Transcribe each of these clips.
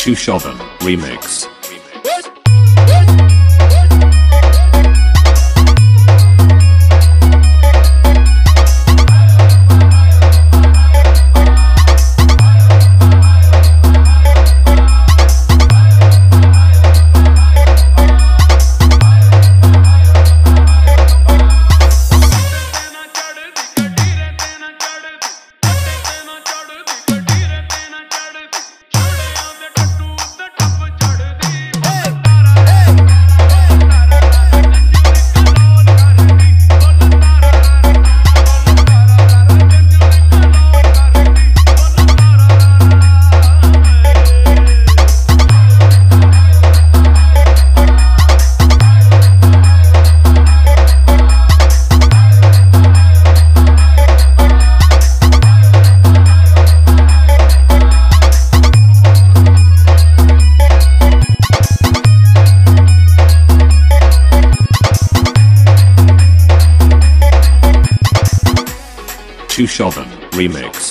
Chushovan Remix. Shushovan, remix.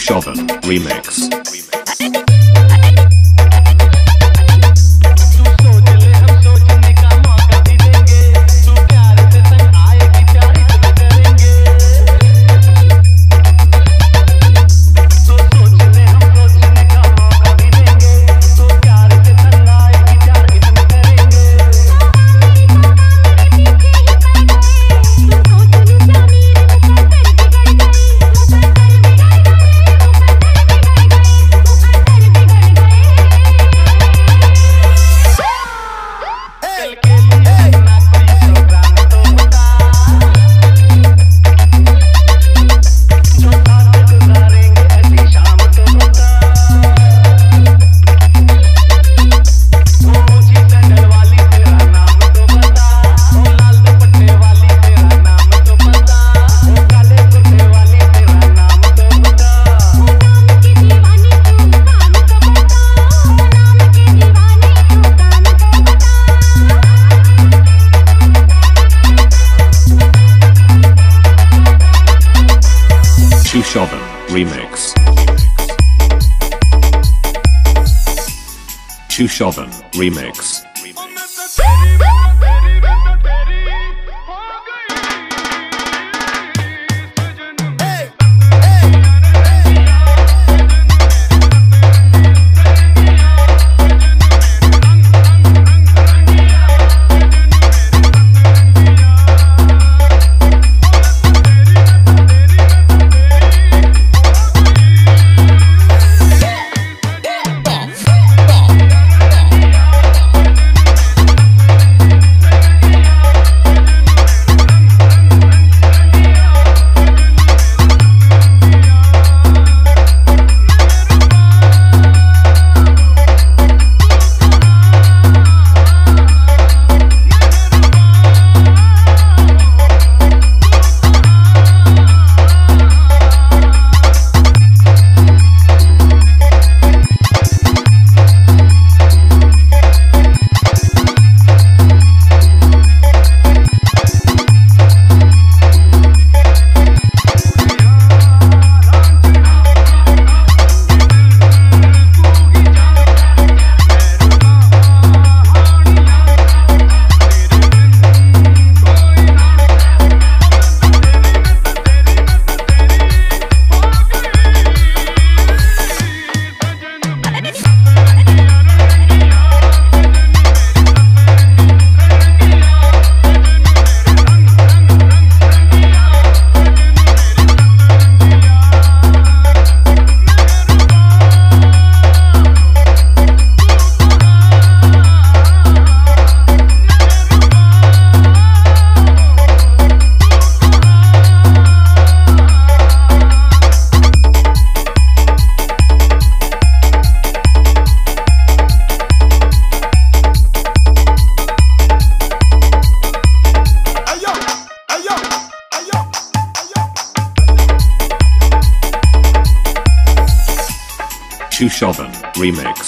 Chauvin, remix. Chauvin, remix. Chauvin remix.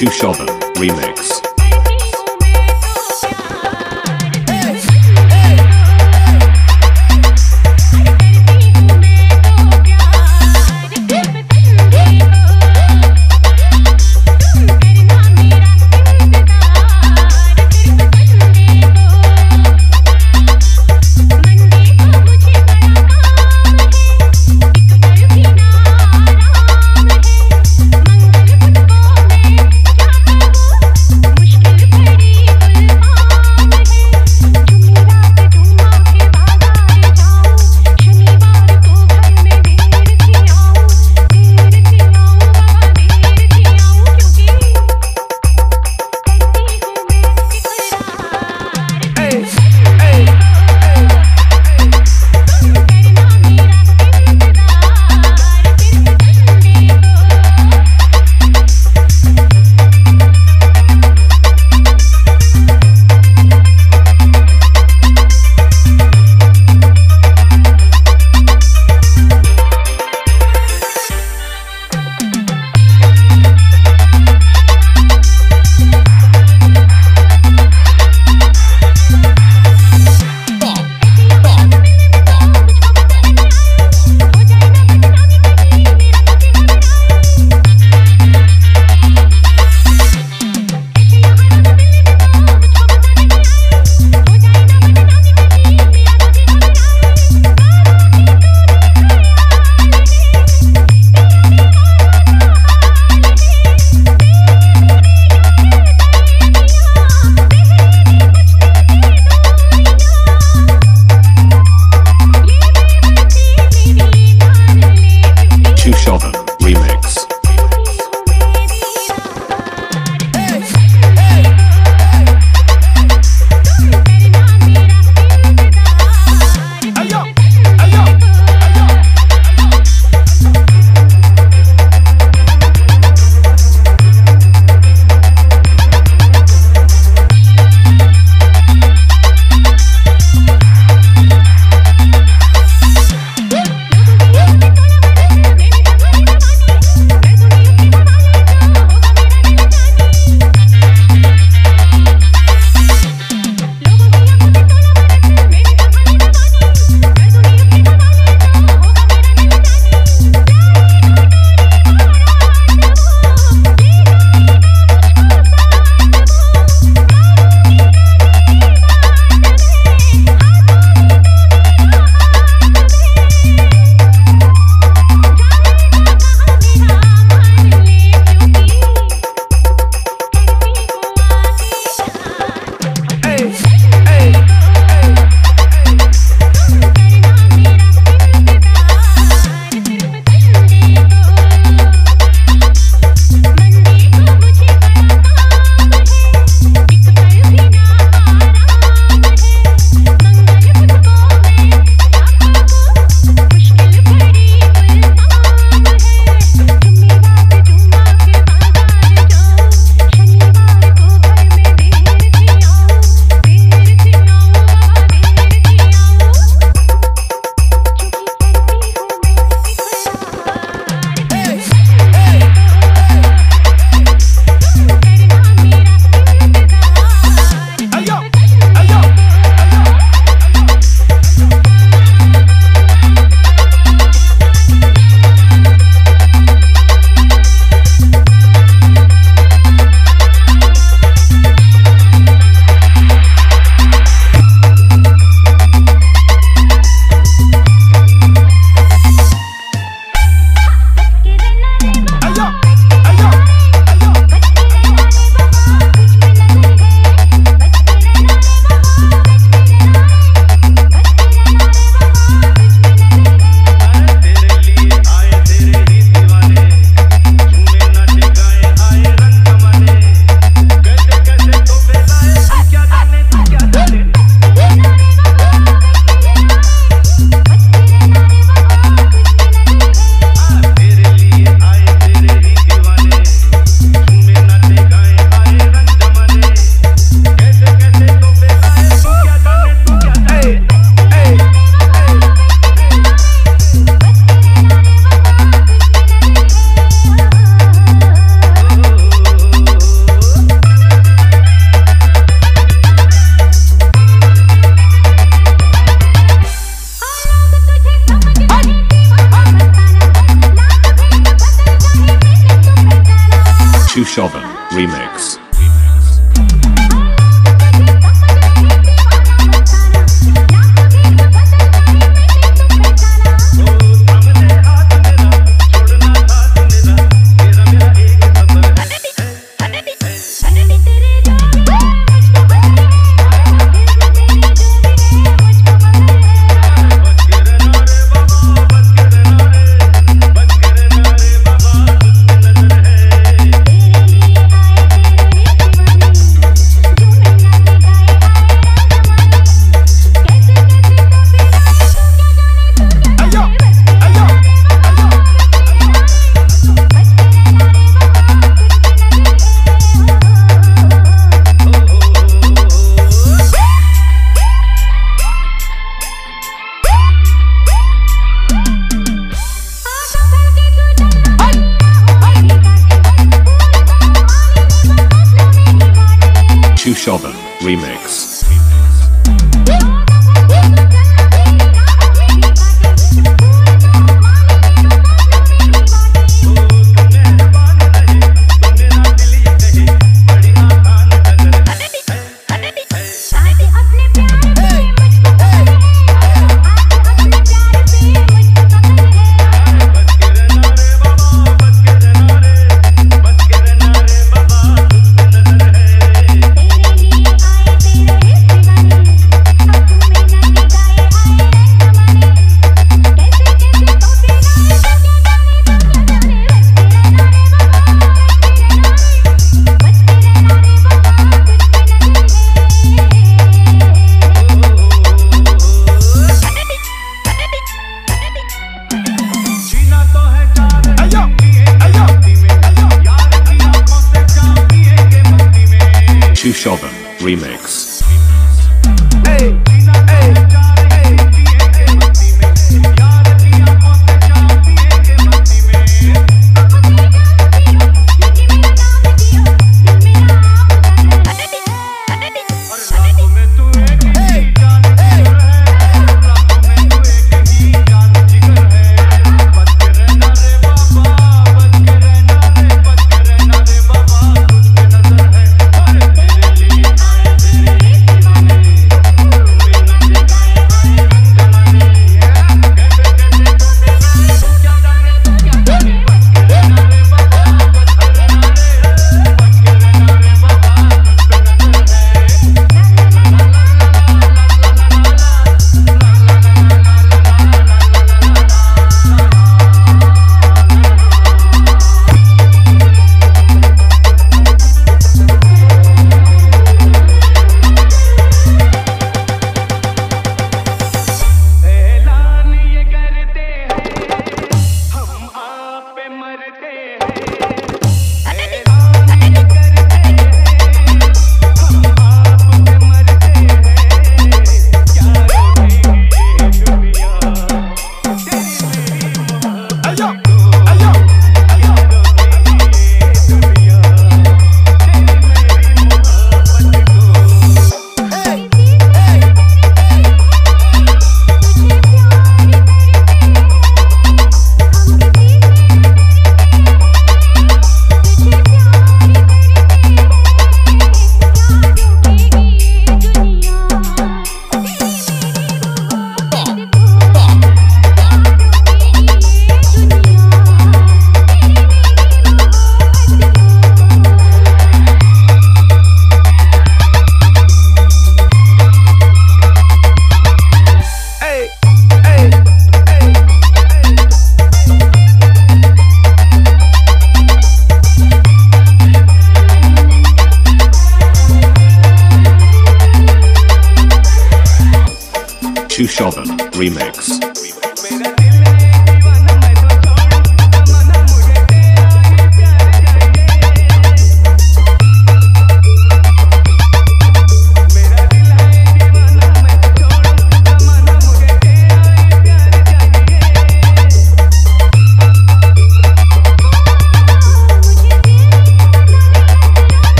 Shushoba Remix.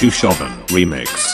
Chushoven Remix.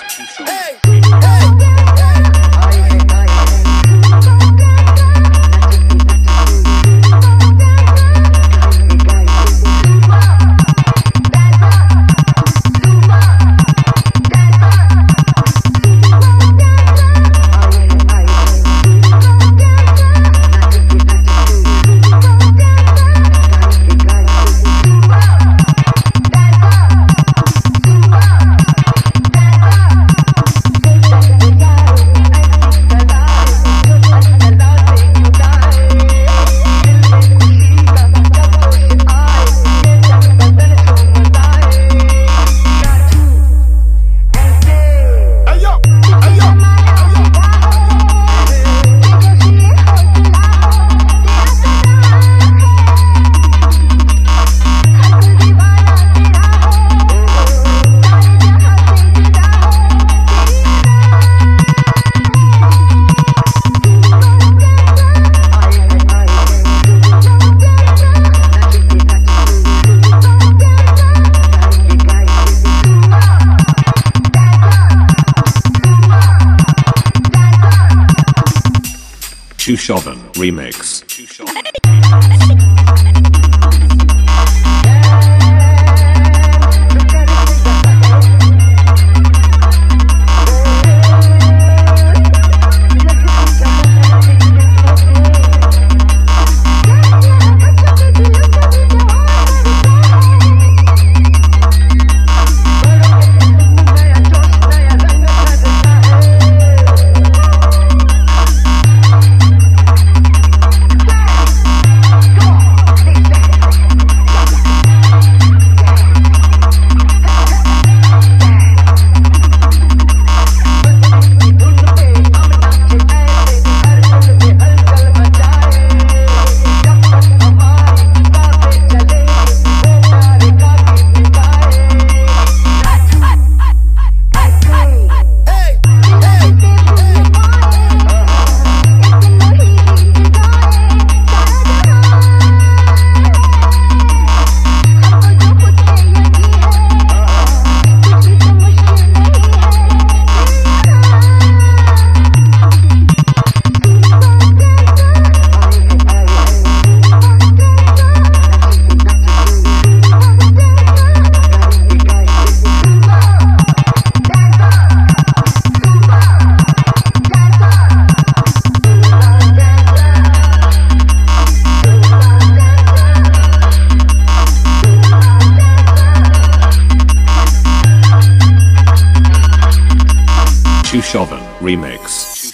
Remix. Chauvin Remix.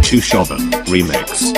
Chushovin Remix.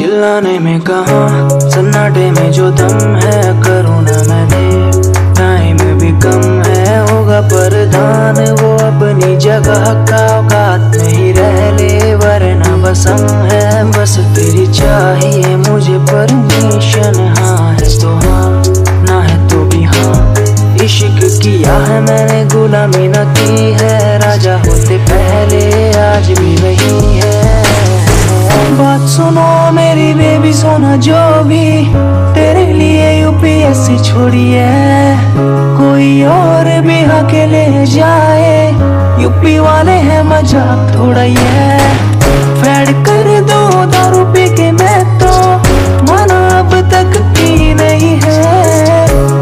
चिल्लाने में कहा, सन्नाटे में जो दम है, करुणा मैंने टाइम भी कम है, होगा परदान वो अपनी जगह का औकात में ही रह ले। वरना बसम है, बस तेरी चाहिए मुझे परमिशन। हाँ है तो हाँ ना है तो भी हाँ। इश्क किया है मैंने, गुलामी न की है। राजा होते पहले, आज भी वही है। बात सुनो, मेरी बेबी सोना जो भी। तेरे लिए यूपीएससी छोड़ी है कोई और भी आके ले जाए। यूपी वाले हैं मज़ाक थोड़ा ये फैड कर दो दारू पी के मैं तो। माना अब तक की नहीं है।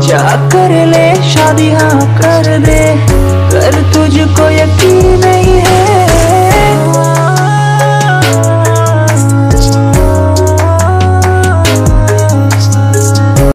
जा कर ले शादी हाँ कर दे। कर तुझ